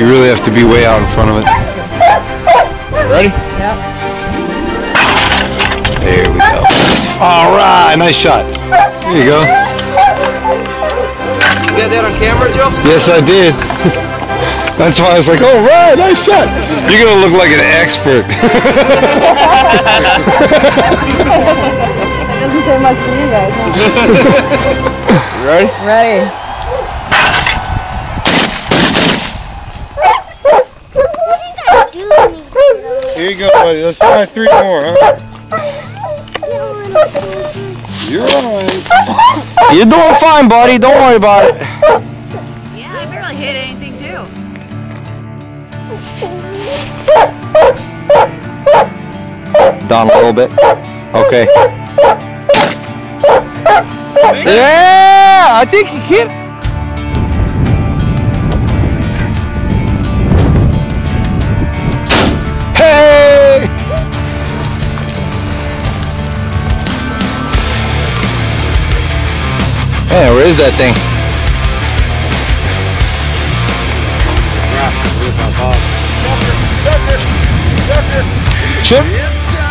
You really have to be way out in front of it. Ready? Yep. There we go. All right, nice shot. There you go. You got that on camera, Joe? Yes, I did. That's why I was like, all right, nice shot. You're gonna look like an expert. That doesn't say much for you guys. Huh? Ready? Ready. Here you go, buddy. Let's try three more, huh? You're alright. You're doing fine, buddy. Don't worry about it. Yeah, I barely hit anything too. Down a little bit. Okay. Yeah, I think he hit. Man, where is that thing? Shook? It starts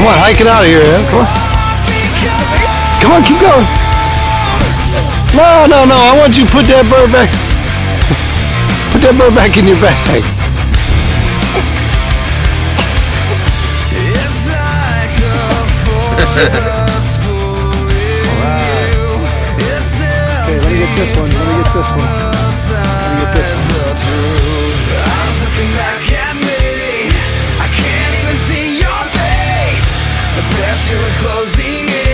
Come on, hike it out of here, man. Come on. Come on, keep going. No, no, no. I want you to put that bird back. Put that bird back in your bag. It's like a force for you. It's Okay, let me get this one. Let me get this one. The pressure is closing in.